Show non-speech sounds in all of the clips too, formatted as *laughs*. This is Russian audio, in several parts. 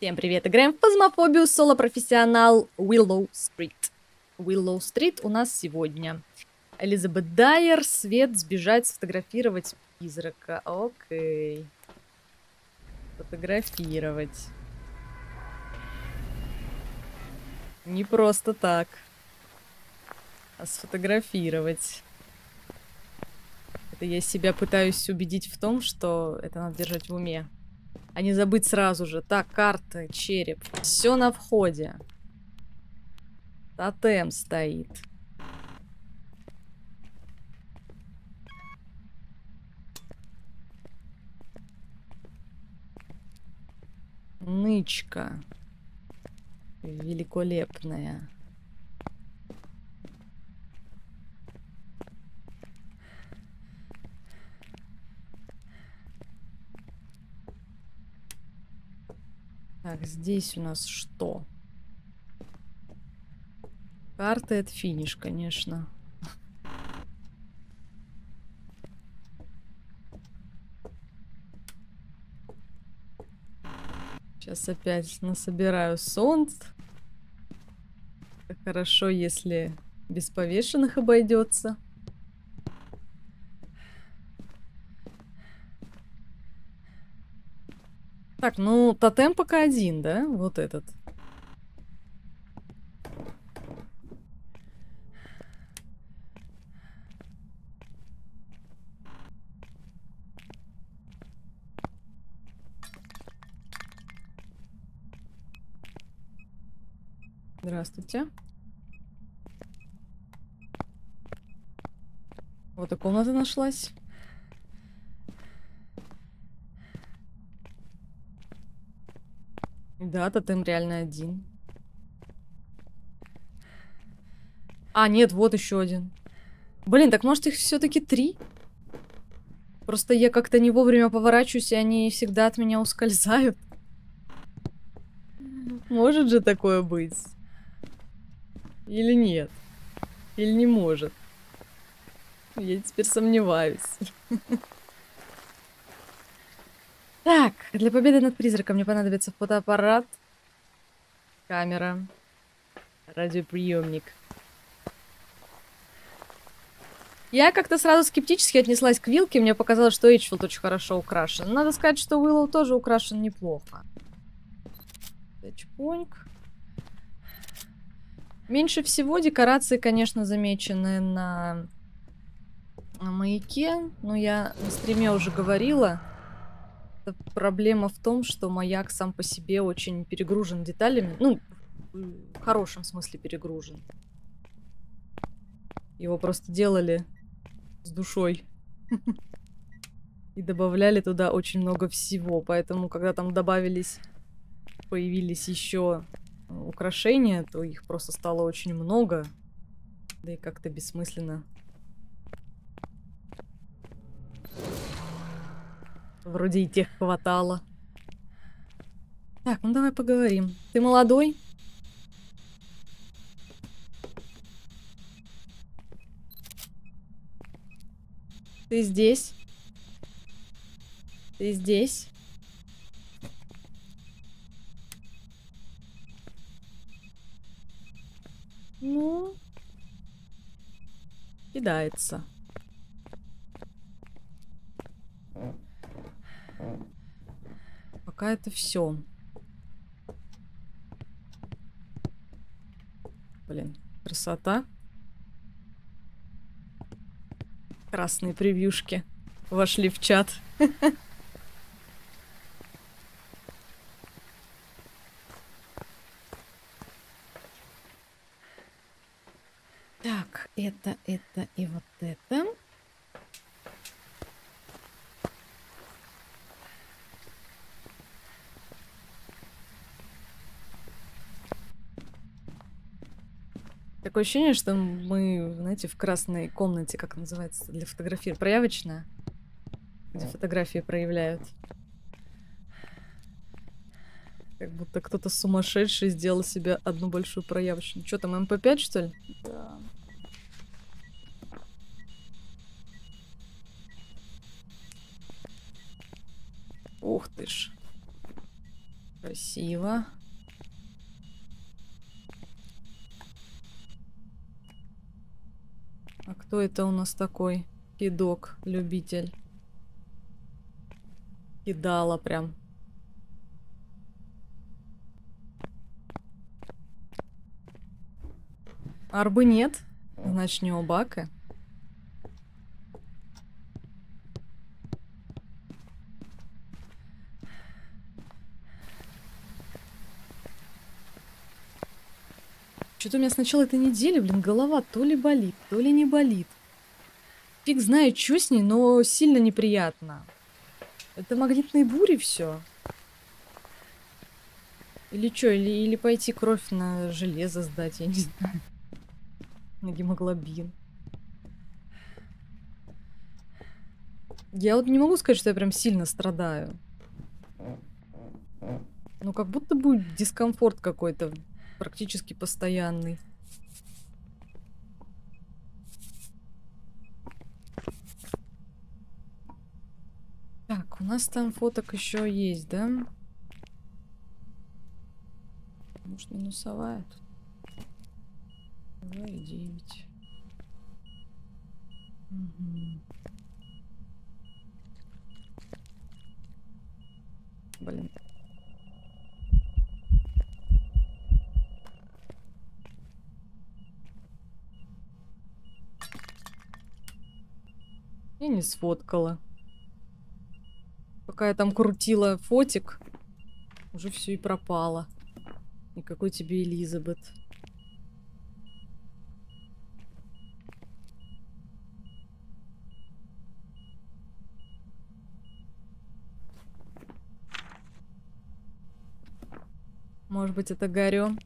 Всем привет, играем в Фазмофобию, соло-профессионал Willow Street. Willow Street у нас сегодня. Элизабет Дайер, свет, сбежать, сфотографировать призрака. Окей. Фотографировать. Не просто так. А сфотографировать. Это я себя пытаюсь убедить в том, что это надо держать в уме. А не забыть сразу же. Так, карта, череп. Все на входе. Тотем стоит. Нычка. Великолепная. Так, здесь у нас что? Карта это финиш, конечно. Сейчас опять насобираю солнц. Хорошо, если без повешенных обойдется. Так, ну, тотем пока один, да? Вот этот. Здравствуйте. Вот и комната нашлась. Да, тотем реально один. А, нет, вот еще один. Блин, так может их все-таки три? Просто я как-то не вовремя поворачиваюсь, и они всегда от меня ускользают. Может же такое быть? Или нет? Или не может? Я теперь сомневаюсь. *laughs* Так, для победы над призраком мне понадобится фотоаппарат, камера, радиоприемник. Я как-то сразу скептически отнеслась к вилке, мне показалось, что Эйчфилд очень хорошо украшен. Надо сказать, что Уиллоу тоже украшен неплохо. Тачпоньк. Меньше всего декорации, конечно, замечены на, на маяке. Но я на стриме уже говорила, проблема в том, что маяк сам по себе очень перегружен деталями. Ну, в хорошем смысле перегружен. Его просто делали с душой. *laughs* И добавляли туда очень много всего. Поэтому, когда там добавились, появились еще украшения, то их просто стало очень много. Да и как-то бессмысленно Вроде и тех хватало. Так, ну давай поговорим. Ты молодой? Ты здесь? Ты здесь? Ну, кидается. Пока это все. Блин, красота. Красные превьюшки вошли в чат. *laughs* Так, это, это и вот это. Такое ощущение, что мы, знаете, в красной комнате, как называется, для фотографии, проявочная, где фотографии проявляют. Как будто кто-то сумасшедший сделал себе одну большую проявочную. Что там, МП5, что ли? Да. Ух ты ж. Красиво. А кто это у нас такой? Кидок, любитель. Кидала прям. Арбы нет. Значит, не у Бака. Что-то у меня с начала этой недели, блин, голова то ли болит, то ли не болит. Фиг знает, что с ней, но сильно неприятно. Это магнитные бури все. Или что, или, или пойти кровь на железо сдать, я не *laughs* знаю. На гемоглобин. Я вот не могу сказать, что я прям сильно страдаю. Ну, как будто бы дискомфорт какой-то практически постоянный. Так, у нас там фоток еще есть, да? Может, минусовая тут? 2 и 9. Угу. Блин. И не сфоткала. Пока я там крутила фотик, уже все и пропало. Никакой тебе Элизабет. Может быть, это Гарё?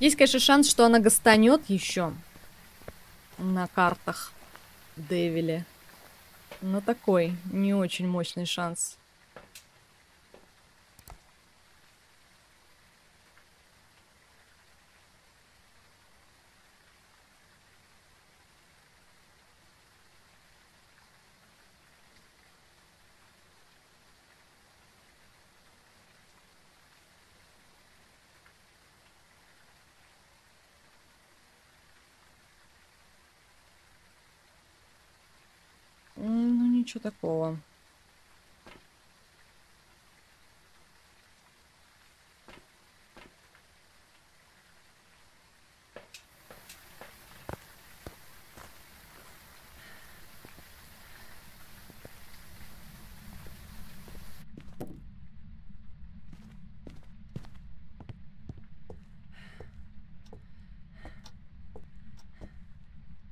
Есть, конечно, шанс, что она гастанет еще на картах Девиле. Но такой не очень мощный шанс. Ничего такого.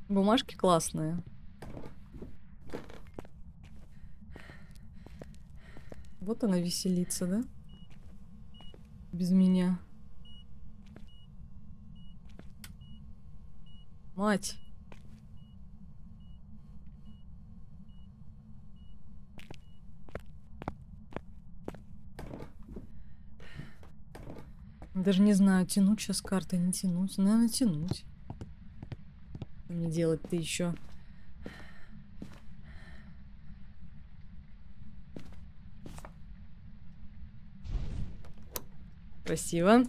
Бумажки классные. Вот она веселится, да? Без меня. Мать. Даже не знаю, тянуть сейчас карты, не тянуть. Наверное, тянуть. Мне делать-то еще. Красиво.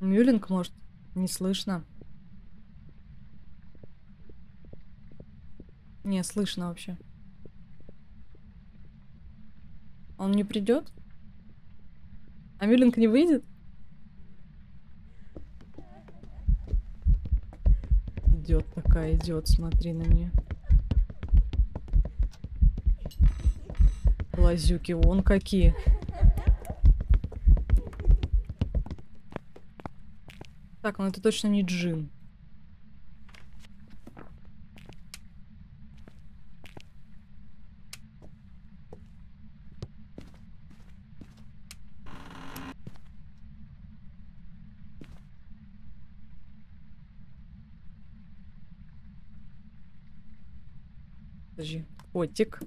Мюлинг, может, не слышно. Не, слышно вообще. Он не придет? А Мюлинг не выйдет? Идет такая, идет, смотри на нее. Глазюки вон какие. Так, ну это точно не джин. Подожди. Котик.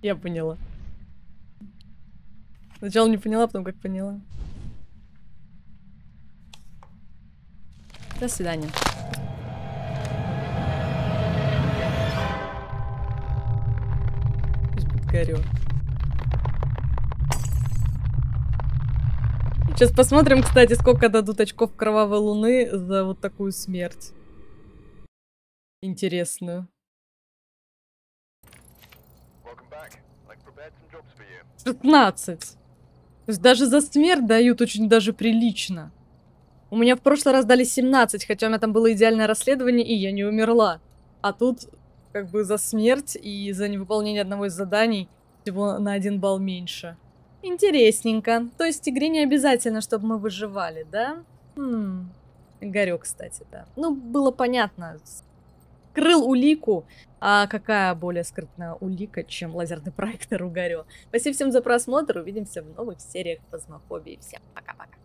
Я поняла. Сначала не поняла, потом как поняла. До свидания. Горё. Сейчас посмотрим, кстати, сколько дадут очков кровавой луны за вот такую смерть. Интересную. 15. То есть даже за смерть дают очень даже прилично. У меня в прошлый раз дали 17, хотя у меня там было идеальное расследование, и я не умерла. А тут как бы за смерть и за невыполнение одного из заданий всего на один балл меньше. Интересненько. То есть игре не обязательно, чтобы мы выживали, да? Хм. Горек, кстати, да. Ну, было понятно. Крыл улику. А какая более скрытная улика, чем лазерный проектор у Горё? Спасибо всем за просмотр. Увидимся в новых сериях Фазмофобии. Всем пока-пока.